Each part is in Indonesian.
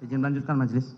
Izin melanjutkan majelis.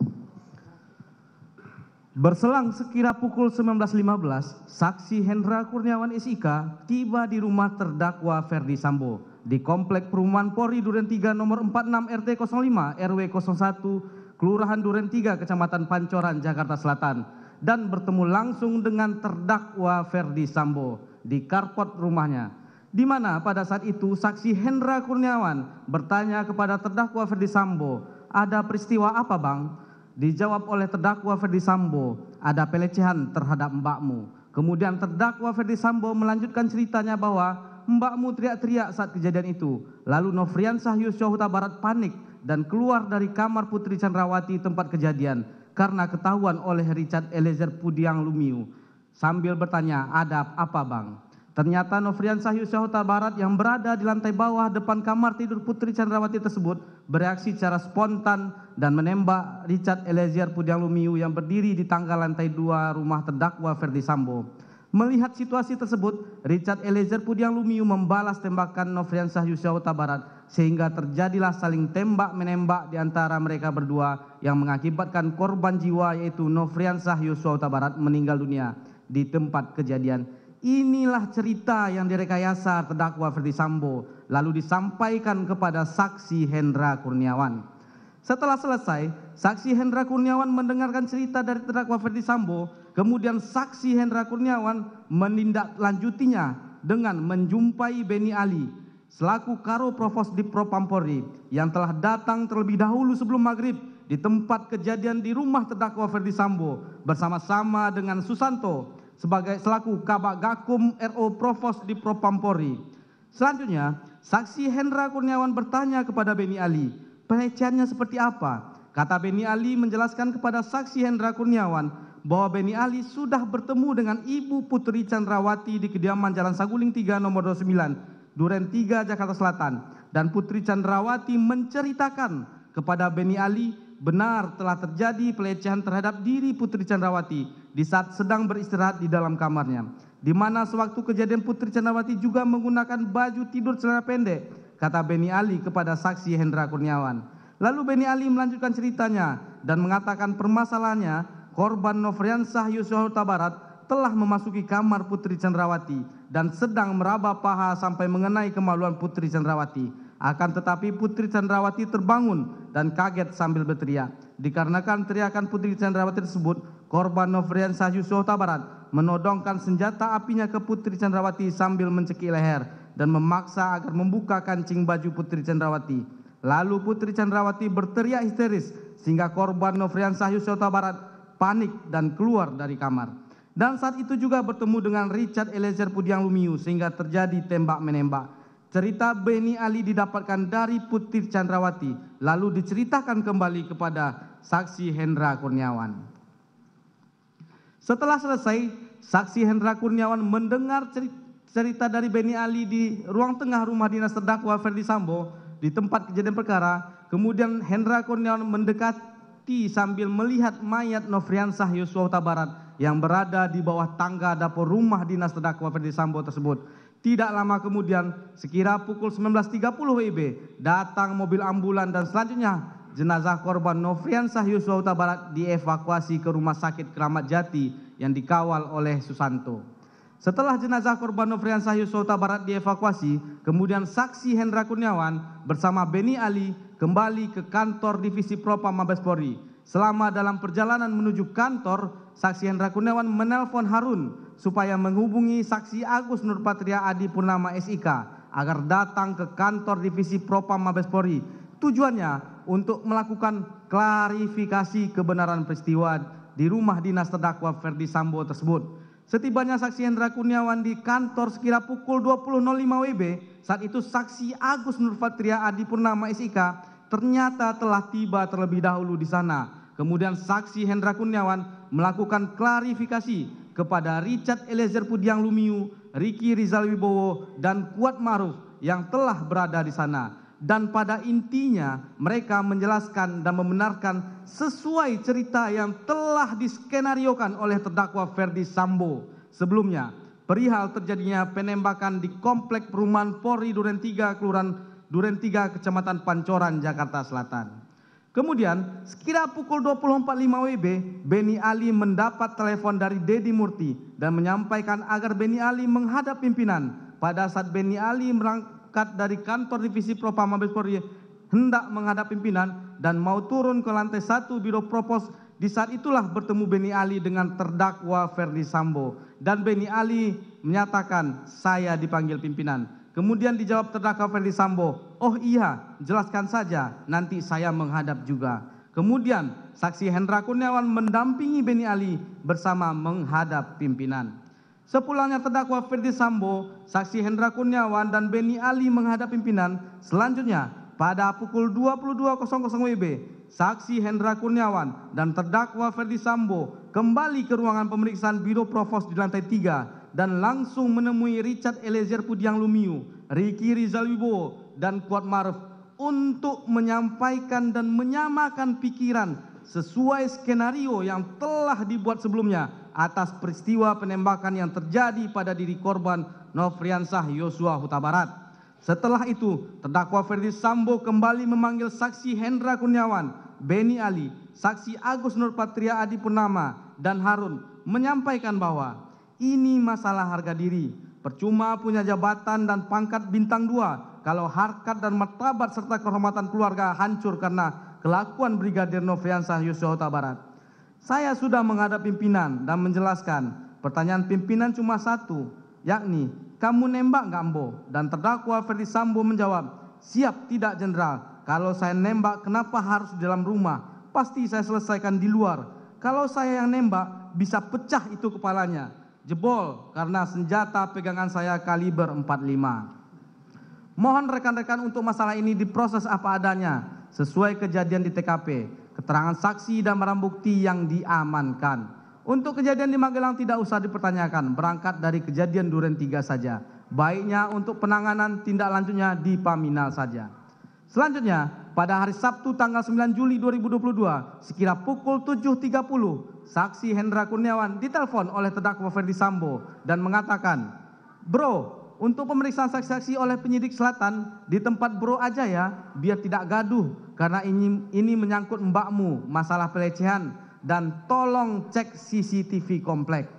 Berselang sekira pukul 19.15, saksi Hendra Kurniawan SIK tiba di rumah terdakwa Ferdi Sambo di Komplek Perumahan Polri Duren 3 nomor 46 RT 05 RW 01 Kelurahan Duren 3 Kecamatan Pancoran Jakarta Selatan dan bertemu langsung dengan terdakwa Ferdi Sambo di karpot rumahnya di mana pada saat itu saksi Hendra Kurniawan bertanya kepada terdakwa Ferdi Sambo, "Ada peristiwa apa, Bang?" Dijawab oleh terdakwa Ferdi Sambo, "Ada pelecehan terhadap mbakmu." Kemudian terdakwa Ferdi Sambo melanjutkan ceritanya bahwa mbakmu teriak-teriak saat kejadian itu. Lalu Nofriansah Yusuf Huta Barat panik dan keluar dari kamar Putri Chandrawati tempat kejadian karena ketahuan oleh Richard Eliezer Pudiang Lumiu. Sambil bertanya, "Ada apa, Bang?" Ternyata Nofrian Sahyu Syahota Barat yang berada di lantai bawah depan kamar tidur Putri Chandrawati tersebut bereaksi secara spontan dan menembak Richard Eliezer Pudiang Lumiu yang berdiri di tangga lantai dua rumah terdakwa Ferdi Sambo. Melihat situasi tersebut, Richard Eliezer Pudiang Lumiu membalas tembakan Nofrian Sahyu Syahota Barat sehingga terjadilah saling tembak menembak di antara mereka berdua yang mengakibatkan korban jiwa yaitu Nofrian Sahyu Syahota Barat meninggal dunia di tempat kejadian Inilah cerita yang direkayasa terdakwa Ferdi Sambo lalu disampaikan kepada saksi Hendra Kurniawan. Setelah selesai, saksi Hendra Kurniawan mendengarkan cerita dari terdakwa Ferdi Sambo, kemudian saksi Hendra Kurniawan menindaklanjutinya dengan menjumpai Beni Ali selaku Karo Provos di Propampori yang telah datang terlebih dahulu sebelum maghrib di tempat kejadian di rumah terdakwa Ferdi Sambo bersama-sama dengan Susanto sebagai selaku Kabak Gakum RO Provos di Propampori. Selanjutnya, saksi Hendra Kurniawan bertanya kepada Beni Ali, pelecehannya seperti apa? Kata Beni Ali menjelaskan kepada saksi Hendra Kurniawan bahwa Beni Ali sudah bertemu dengan Ibu Putri Chandrawati di kediaman Jalan Saguling 3 nomor 29, Duren 3 Jakarta Selatan dan Putri Chandrawati menceritakan kepada Beni Ali benar telah terjadi pelecehan terhadap diri Putri Chandrawati di saat sedang beristirahat di dalam kamarnya. Di mana sewaktu kejadian Putri Chandrawati juga menggunakan baju tidur celana pendek, kata Beni Ali kepada saksi Hendra Kurniawan. Lalu Beni Ali melanjutkan ceritanya dan mengatakan permasalahannya korban Nofriansah Yusuf Barat telah memasuki kamar Putri Chandrawati dan sedang meraba paha sampai mengenai kemaluan Putri Chandrawati akan tetapi Putri Chandrawati terbangun dan kaget sambil berteriak. Dikarenakan teriakan Putri Chandrawati tersebut, korban Novrian Sahyu Sota Barat menodongkan senjata apinya ke Putri Chandrawati sambil mencekik leher dan memaksa agar membuka kancing baju Putri Chandrawati. Lalu Putri Chandrawati berteriak histeris sehingga korban Novrian Sahyu Sota Barat panik dan keluar dari kamar. Dan saat itu juga bertemu dengan Richard Eliezer Pudiang Lumiu sehingga terjadi tembak menembak. Cerita Beni Ali didapatkan dari Putri Chandrawati, lalu diceritakan kembali kepada saksi Hendra Kurniawan. Setelah selesai, saksi Hendra Kurniawan mendengar cerita dari Beni Ali di ruang tengah rumah dinas terdakwa Ferdi Sambo di tempat kejadian perkara. Kemudian Hendra Kurniawan mendekati sambil melihat mayat Nofriansah Yosua Barat yang berada di bawah tangga dapur rumah dinas terdakwa Ferdi Sambo tersebut tidak lama kemudian, sekira pukul 19.30 WIB, datang mobil ambulan dan selanjutnya jenazah korban Nofrian Yusuf Huta Barat dievakuasi ke Rumah Sakit Keramat Jati yang dikawal oleh Susanto. Setelah jenazah korban Nofrian Yusuf Huta Barat dievakuasi, kemudian saksi Hendra Kurniawan bersama Beni Ali kembali ke kantor divisi Propam Mabespori. Selama dalam perjalanan menuju kantor, saksi Hendra Kurniawan menelpon Harun supaya menghubungi saksi Agus Nurpatria Adi Purnama SIK agar datang ke kantor divisi Propam Mabespori. Tujuannya untuk melakukan klarifikasi kebenaran peristiwa di rumah dinas terdakwa Ferdi Sambo tersebut. Setibanya saksi Hendra Kurniawan di kantor sekira pukul 20.05 WB, saat itu saksi Agus Nurpatria Adi Purnama SIK ternyata telah tiba terlebih dahulu di sana. Kemudian saksi Hendra Kurniawan melakukan klarifikasi kepada Richard Eliezer Pudiang Lumiu, Riki Rizal Wibowo, dan Kuat Maruf yang telah berada di sana. Dan pada intinya mereka menjelaskan dan membenarkan sesuai cerita yang telah diskenariokan oleh terdakwa Ferdi Sambo sebelumnya. Perihal terjadinya penembakan di komplek perumahan Polri Duren 3, Kelurahan Duren 3, Kecamatan Pancoran, Jakarta Selatan. Kemudian, sekira pukul 20.45 WIB, Beni Ali mendapat telepon dari Dedi Murti dan menyampaikan agar Beni Ali menghadap pimpinan. Pada saat Beni Ali berangkat dari kantor divisi Propam Mabes Polri hendak menghadap pimpinan dan mau turun ke lantai satu Biro Propos, di saat itulah bertemu Beni Ali dengan terdakwa Ferdi Sambo. Dan Beni Ali menyatakan, saya dipanggil pimpinan. Kemudian dijawab terdakwa Ferdi Sambo, oh iya, jelaskan saja, nanti saya menghadap juga. Kemudian saksi Hendra Kurniawan mendampingi Beni Ali bersama menghadap pimpinan. Sepulangnya terdakwa Ferdi Sambo, saksi Hendra Kurniawan dan Beni Ali menghadap pimpinan. Selanjutnya, pada pukul 22.00 WIB, saksi Hendra Kurniawan dan terdakwa Ferdi Sambo kembali ke ruangan pemeriksaan Biro Provos di lantai 3 dan langsung menemui Richard Eliezer Pudiang Lumiu, Riki Rizal Wibowo, dan Kuat Maruf untuk menyampaikan dan menyamakan pikiran sesuai skenario yang telah dibuat sebelumnya atas peristiwa penembakan yang terjadi pada diri korban Nofriansah Yosua Huta Barat. Setelah itu, terdakwa Ferdi Sambo kembali memanggil saksi Hendra Kurniawan, Beni Ali, saksi Agus Nurpatria Adi Purnama, dan Harun menyampaikan bahwa ini masalah harga diri. Percuma punya jabatan dan pangkat bintang dua kalau harkat dan martabat serta kehormatan keluarga hancur karena kelakuan Brigadir Nofriansah Yosua Huta Barat. Saya sudah menghadap pimpinan dan menjelaskan pertanyaan pimpinan cuma satu, yakni kamu nembak nggak Ambo? Dan terdakwa Ferdi Sambo menjawab, siap tidak jenderal. Kalau saya nembak kenapa harus di dalam rumah? Pasti saya selesaikan di luar. Kalau saya yang nembak bisa pecah itu kepalanya jebol karena senjata pegangan saya kaliber 45. Mohon rekan-rekan untuk masalah ini diproses apa adanya sesuai kejadian di TKP, keterangan saksi dan barang bukti yang diamankan. Untuk kejadian di Magelang tidak usah dipertanyakan, berangkat dari kejadian Duren 3 saja. Baiknya untuk penanganan tindak lanjutnya di Paminal saja. Selanjutnya, pada hari Sabtu tanggal 9 Juli 2022, sekira pukul 7.30, saksi Hendra Kurniawan ditelepon oleh terdakwa Ferdi Sambo dan mengatakan, Bro, untuk pemeriksaan saksi-saksi oleh penyidik selatan di tempat bro aja ya, biar tidak gaduh karena ini, ini menyangkut mbakmu masalah pelecehan dan tolong cek CCTV komplek.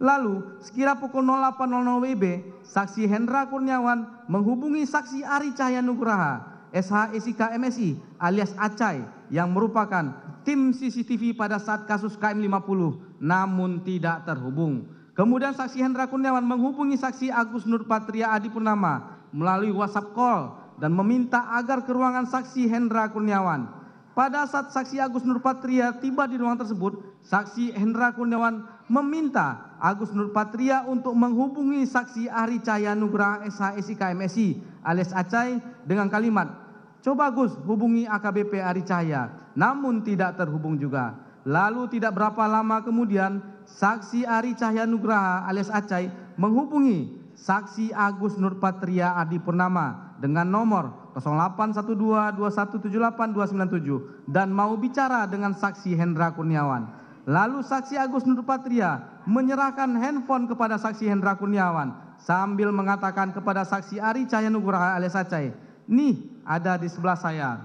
Lalu, sekira pukul 08.00 WIB, saksi Hendra Kurniawan menghubungi saksi Ari Cahaya Nugraha, SH MSI alias Acai yang merupakan tim CCTV pada saat kasus KM 50 namun tidak terhubung. Kemudian saksi Hendra Kurniawan menghubungi saksi Agus Nurpatria Adi Purnama melalui WhatsApp call dan meminta agar ke ruangan saksi Hendra Kurniawan. Pada saat saksi Agus Nurpatria tiba di ruangan tersebut, saksi Hendra Kurniawan meminta Agus Nurpatria untuk menghubungi saksi Ari Cahaya Nugraha SHSI KMSI alias Acai dengan kalimat, Coba Gus hubungi AKBP Ari Cahaya namun tidak terhubung juga. Lalu tidak berapa lama kemudian saksi Ari Cahya Nugraha alias Acai menghubungi saksi Agus Nurpatria Adi Purnama dengan nomor 081221782297 dan mau bicara dengan saksi Hendra Kurniawan. Lalu saksi Agus Nurpatria menyerahkan handphone kepada saksi Hendra Kurniawan sambil mengatakan kepada saksi Ari Cahya Nugraha alias Acai, "Nih, ada di sebelah saya."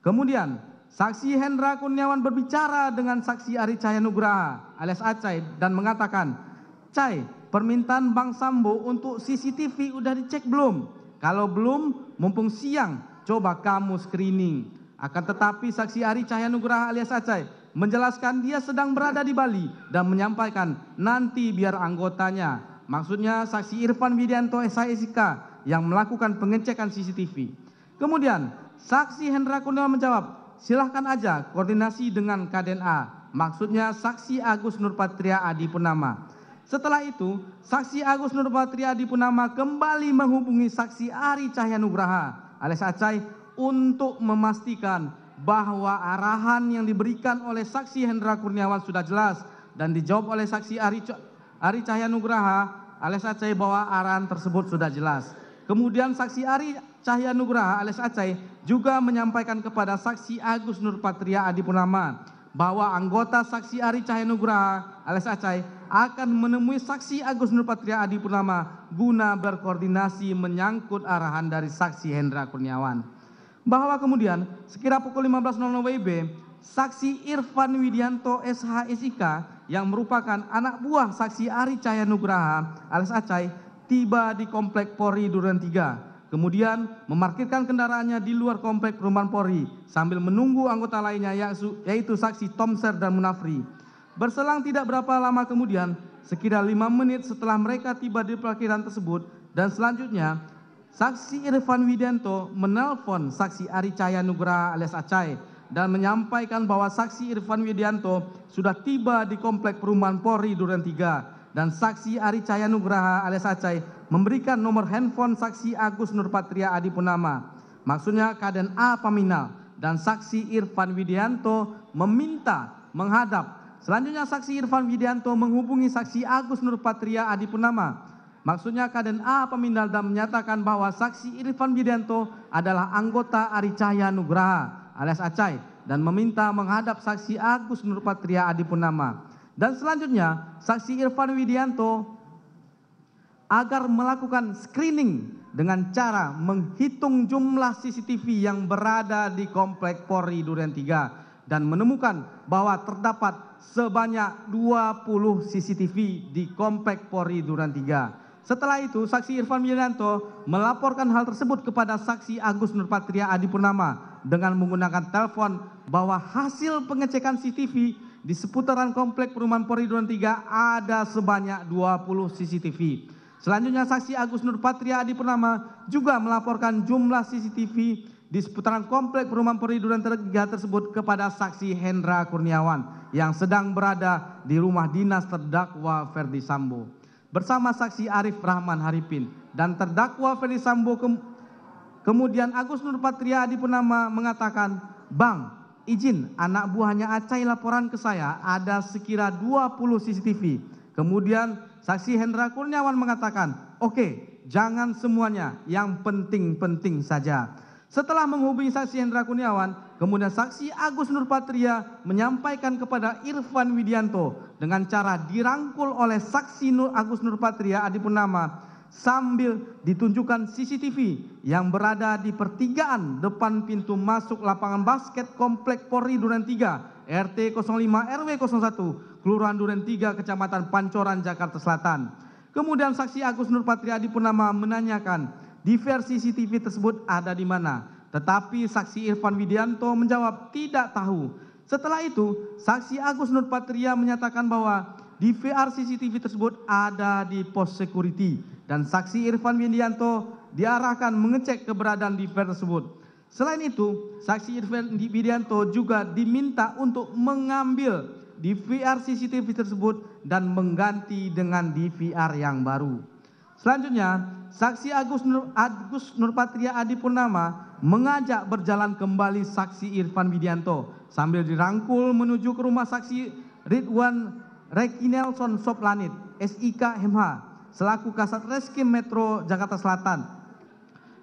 Kemudian Saksi Hendra Kurniawan berbicara dengan saksi Ari Cahaya Nugraha alias Acai dan mengatakan, Cai, permintaan Bang Sambo untuk CCTV udah dicek belum? Kalau belum, mumpung siang, coba kamu screening. Akan tetapi saksi Ari Cahaya Nugraha alias Acai menjelaskan dia sedang berada di Bali dan menyampaikan nanti biar anggotanya, maksudnya saksi Irfan Widianto SIK yang melakukan pengecekan CCTV. Kemudian saksi Hendra Kurniawan menjawab, silahkan aja koordinasi dengan KDNA. Maksudnya saksi Agus Nurpatria Adi Purnama. Setelah itu, saksi Agus Nurpatria Adi Purnama kembali menghubungi saksi Ari Cahya Nugraha alias Acai untuk memastikan bahwa arahan yang diberikan oleh saksi Hendra Kurniawan sudah jelas dan dijawab oleh saksi Ari, Ari Cahya Nugraha alias Acai bahwa arahan tersebut sudah jelas. Kemudian saksi Ari Cahya Nugraha alias Acai juga menyampaikan kepada saksi Agus Nurpatria Adi Purnama bahwa anggota saksi Ari Cahya Nugraha alias Acai akan menemui saksi Agus Nurpatria Adi Purnama guna berkoordinasi menyangkut arahan dari saksi Hendra Kurniawan. bahwa kemudian sekira pukul 15.00 WIB, saksi Irfan Widianto SHSIK yang merupakan anak buah saksi Ari Cahaya Nugraha alias Acai tiba di komplek Polri Duren 3. Kemudian memarkirkan kendaraannya di luar komplek perumahan Polri sambil menunggu anggota lainnya yaitu saksi Tomser dan Munafri. Berselang tidak berapa lama kemudian, sekira lima menit setelah mereka tiba di parkiran tersebut dan selanjutnya Saksi Irfan Widianto menelpon saksi Ari Cahaya Nugraha alias Acai dan menyampaikan bahwa saksi Irfan Widianto sudah tiba di komplek perumahan Polri Duren 3 dan saksi Ari Cahaya Nugraha alias Acai memberikan nomor handphone saksi Agus Nurpatria Adipunama. Maksudnya Kaden A Paminal dan saksi Irfan Widianto meminta menghadap. Selanjutnya saksi Irfan Widianto menghubungi saksi Agus Nurpatria Adipunama Maksudnya Kaden A Pemindal dan menyatakan bahwa saksi Irfan Widianto adalah anggota Ari Cahya Nugraha alias Acai dan meminta menghadap saksi Agus Nurpatria Adipunama. Dan selanjutnya saksi Irfan Widianto agar melakukan screening dengan cara menghitung jumlah CCTV yang berada di komplek Polri Duren 3 dan menemukan bahwa terdapat sebanyak 20 CCTV di komplek Polri Duren 3 setelah itu, saksi Irfan Widianto melaporkan hal tersebut kepada saksi Agus Nurpatria Adipurnama dengan menggunakan telepon bahwa hasil pengecekan CCTV di seputaran komplek perumahan Polri Duren 3 ada sebanyak 20 CCTV. Selanjutnya saksi Agus Nurpatria Adipurnama juga melaporkan jumlah CCTV di seputaran komplek perumahan Duren 3 tersebut kepada saksi Hendra Kurniawan yang sedang berada di rumah dinas terdakwa Ferdi Sambo bersama saksi Arif Rahman Haripin dan terdakwa Ferdi Sambo ke kemudian Agus Nurpatria di Punama mengatakan, "Bang, izin anak buahnya Acai laporan ke saya ada sekira 20 CCTV." Kemudian saksi Hendra Kurniawan mengatakan, "Oke, jangan semuanya, yang penting-penting saja." Setelah menghubungi saksi Hendra Kurniawan, kemudian saksi Agus Nurpatria menyampaikan kepada Irfan Widianto dengan cara dirangkul oleh saksi Nur Agus Nurpatria Adipurnama sambil ditunjukkan CCTV yang berada di pertigaan depan pintu masuk lapangan basket Komplek Polri Duren 3 RT 05 RW 01 Kelurahan Duren 3 Kecamatan Pancoran Jakarta Selatan. Kemudian saksi Agus Nurpatria Adipurnama menanyakan di versi CCTV tersebut ada di mana. Tetapi saksi Irfan Widianto menjawab tidak tahu. Setelah itu, saksi Agus Nurpatria menyatakan bahwa di VR CCTV tersebut ada di pos security dan saksi Irfan Widianto diarahkan mengecek keberadaan di VR tersebut. Selain itu, saksi Irfan Widianto juga diminta untuk mengambil di VR CCTV tersebut dan mengganti dengan DVR yang baru. Selanjutnya, saksi Agus Nur, Agus Nurpatria Adi Purnama mengajak berjalan kembali saksi Irfan Widianto sambil dirangkul menuju ke rumah saksi Ridwan Reki Nelson Soplanit, SIK MH, selaku Kasat Reskim Metro Jakarta Selatan.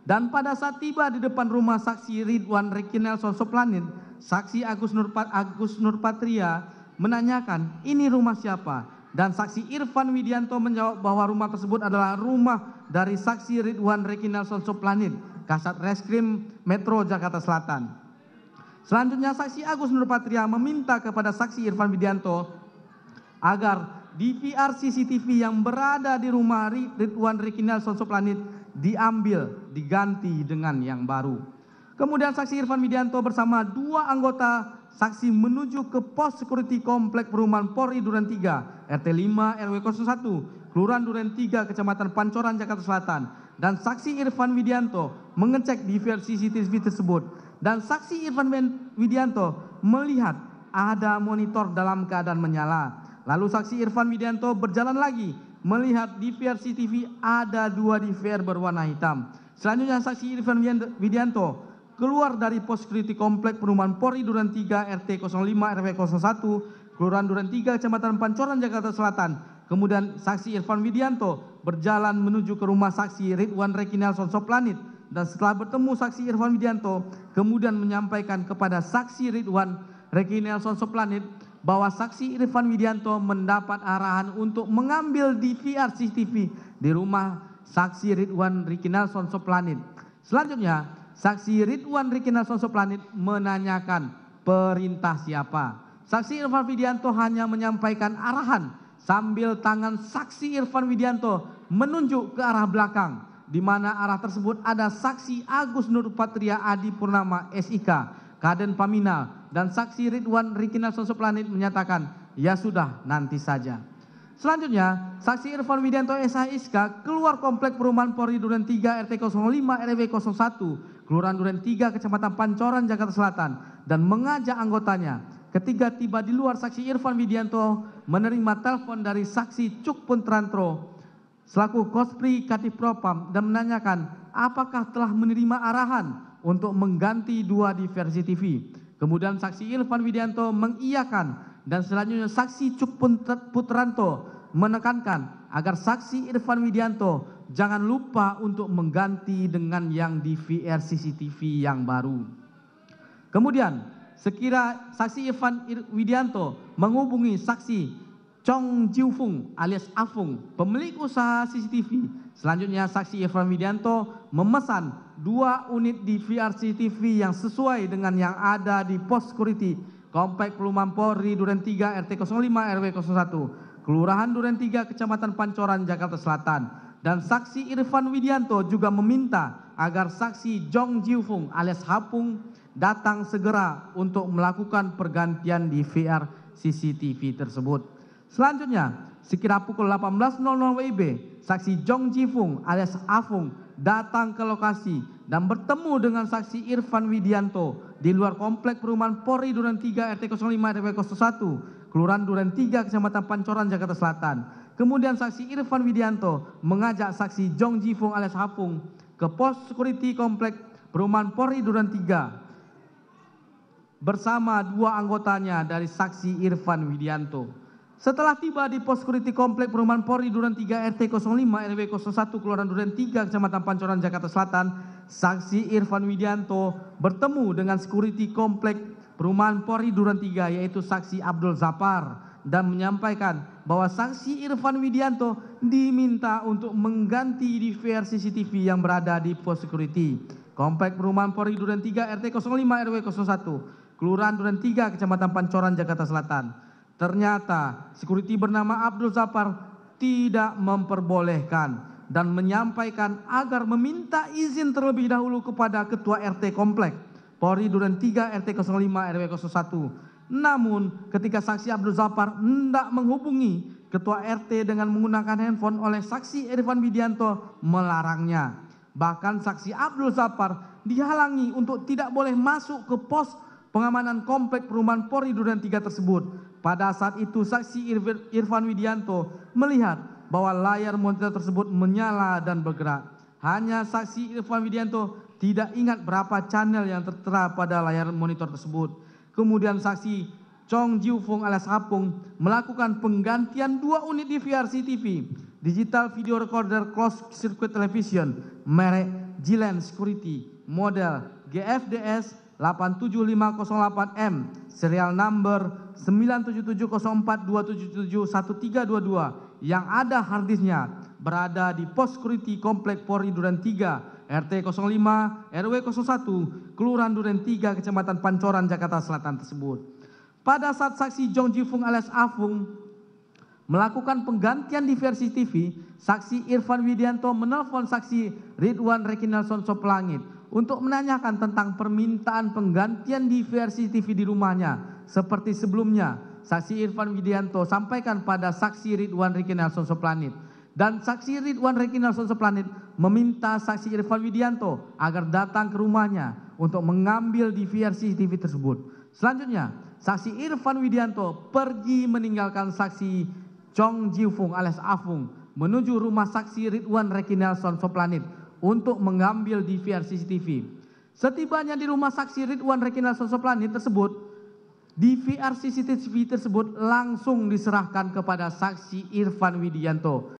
Dan pada saat tiba di depan rumah saksi Ridwan Reki Nelson Soplanit, saksi Agus, Nurpat, Agus Nurpatria menanyakan, ini rumah siapa? dan saksi Irfan Widianto menjawab bahwa rumah tersebut adalah rumah dari saksi Ridwan Reki Nelson Soplanit, Kasat Reskrim Metro Jakarta Selatan. Selanjutnya saksi Agus Nurpatria meminta kepada saksi Irfan Widianto agar DVR CCTV yang berada di rumah Ridwan Reki Nelson Soplanit diambil, diganti dengan yang baru. Kemudian saksi Irfan Widianto bersama dua anggota saksi menuju ke pos security komplek perumahan Polri Duren 3, RT 5 RW 01, Kelurahan Duren 3, Kecamatan Pancoran, Jakarta Selatan. Dan saksi Irfan Widianto mengecek di CCTV tersebut. Dan saksi Irfan Widianto melihat ada monitor dalam keadaan menyala. Lalu saksi Irfan Widianto berjalan lagi melihat di CCTV ada dua DVR berwarna hitam. Selanjutnya saksi Irfan Widianto keluar dari pos security komplek perumahan Polri Duren 3 RT 05 RW 01 Kelurahan Duren 3 Kecamatan Pancoran Jakarta Selatan. Kemudian saksi Irfan Widianto berjalan menuju ke rumah saksi Ridwan Reki Nelson Soplanit dan setelah bertemu saksi Irfan Widianto kemudian menyampaikan kepada saksi Ridwan Reki Nelson Soplanit bahwa saksi Irfan Widianto mendapat arahan untuk mengambil DVR CCTV di rumah saksi Ridwan Reki Nelson Soplanit. Selanjutnya, saksi Ridwan Riki Nelson menanyakan perintah siapa. Saksi Irfan Widianto hanya menyampaikan arahan sambil tangan saksi Irfan Widianto menunjuk ke arah belakang di mana arah tersebut ada saksi Agus Nurpatria Adi Purnama SIK, Kaden Paminal dan saksi Ridwan Riki Nelson menyatakan, "Ya sudah, nanti saja." Selanjutnya, saksi Irfan Widianto SHSK keluar komplek perumahan Polri Duren 3 RT 05 RW 01 Kelurahan Duren 3 Kecamatan Pancoran Jakarta Selatan dan mengajak anggotanya Ketiga tiba di luar saksi Irfan Widianto menerima telepon dari saksi Cuk Puntrantro selaku Kospri Kadif Propam dan menanyakan apakah telah menerima arahan untuk mengganti dua di versi TV. Kemudian saksi Irfan Widianto mengiyakan dan selanjutnya saksi Cuk Putranto menekankan agar saksi Irfan Widianto jangan lupa untuk mengganti dengan yang di VR CCTV yang baru. Kemudian sekira saksi Irfan Widianto menghubungi saksi Chong Jiufung alias Afung, pemilik usaha CCTV. Selanjutnya saksi Irfan Widianto memesan dua unit di VR CCTV yang sesuai dengan yang ada di pos security Komplek Perumahan Polri Duren 3 RT 05 RW 01, Kelurahan Duren 3 Kecamatan Pancoran Jakarta Selatan. Dan saksi Irfan Widianto juga meminta agar saksi Jong Jiufung alias Hapung datang segera untuk melakukan pergantian di VR CCTV tersebut. Selanjutnya, sekira pukul 18.00 WIB, saksi Jong Jifung alias Afung datang ke lokasi dan bertemu dengan saksi Irfan Widianto di luar komplek perumahan Polri Duren 3 RT 05 RW 01, Kelurahan Duren 3 Kecamatan Pancoran Jakarta Selatan. Kemudian saksi Irfan Widianto mengajak saksi Jong Jifung alias Hafung ke pos security komplek perumahan Polri Duren 3 bersama dua anggotanya dari saksi Irfan Widianto. Setelah tiba di pos security komplek perumahan Polri Duren 3 RT 05 RW 01 Kelurahan Duren 3 Kecamatan Pancoran Jakarta Selatan, saksi Irfan Widianto bertemu dengan security komplek perumahan Polri Duren 3 yaitu saksi Abdul Zapar dan menyampaikan bahwa saksi Irfan Widianto diminta untuk mengganti di VR CCTV yang berada di pos security komplek perumahan Polri Duren 3 RT 05 RW 01 Kelurahan Duren 3, Kecamatan Pancoran, Jakarta Selatan. Ternyata security bernama Abdul Zafar tidak memperbolehkan dan menyampaikan agar meminta izin terlebih dahulu kepada Ketua RT Komplek Polri Duren 3 RT 05 RW 01. Namun ketika saksi Abdul Zafar hendak menghubungi Ketua RT dengan menggunakan handphone oleh saksi Irfan Widianto melarangnya. Bahkan saksi Abdul Zafar dihalangi untuk tidak boleh masuk ke pos pengamanan komplek perumahan Polri Duren 3 tersebut. Pada saat itu saksi Irfan Widianto melihat bahwa layar monitor tersebut menyala dan bergerak. Hanya saksi Irfan Widianto tidak ingat berapa channel yang tertera pada layar monitor tersebut. Kemudian saksi Chong Jiu Fung alias Hapung melakukan penggantian dua unit di VR CCTV, digital video recorder closed circuit television, merek Gilen Security, model GFDS 87508M serial number 9770427711322 yang ada harddisknya berada di pos security komplek Polri Duren 3 RT 05 RW 01 Kelurahan Duren 3 Kecamatan Pancoran Jakarta Selatan tersebut. Pada saat saksi Jong Jifung alias Afung melakukan penggantian di versi TV, saksi Irfan Widianto menelpon saksi Ridwan Rekinelson Soplangit untuk menanyakan tentang permintaan penggantian di versi TV di rumahnya. Seperti sebelumnya, saksi Irfan Widianto sampaikan pada saksi Ridwan Riki Nelson Soplanit. Dan saksi Ridwan Riki Nelson Soplanit meminta saksi Irfan Widianto agar datang ke rumahnya untuk mengambil versi TV tersebut. Selanjutnya, saksi Irfan Widianto pergi meninggalkan saksi Chong Jiufung alias Afung menuju rumah saksi Ridwan Reki Nelson Soplanit untuk mengambil DVR CCTV. Setibanya di rumah saksi Ridwan Rekina Sosoplani tersebut, DVR CCTV tersebut langsung diserahkan kepada saksi Irfan Widianto